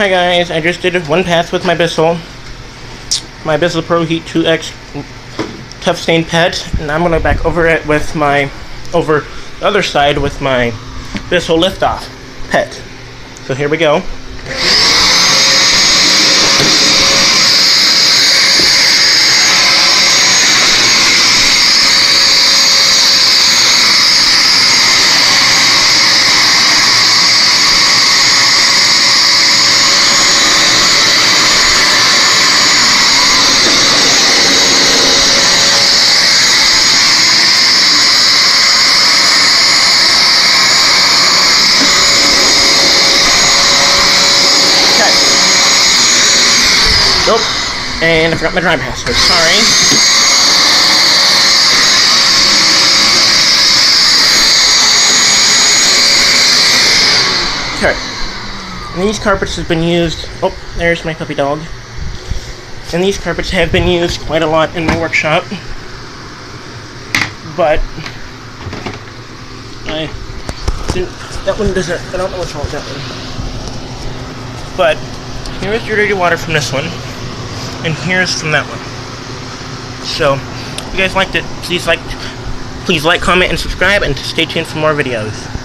Hi guys, I just did one pass with my Bissell. My Bissell Pro Heat 2X Tough Stain Pet, and I'm gonna back over it with my, over the other side with my Bissell Liftoff Pet. So here we go. Okay. Nope. And I forgot my dry password. Sorry. Okay. And these carpets have been used. Oh, there's my puppy dog. And these carpets have been used quite a lot in my workshop. But I didn't. That one doesn't. I don't know what's wrong with that one. But here is your dirty water from this one, and here's from that one. So, if you guys liked it, please like, please like, comment, and subscribe, and stay tuned for more videos.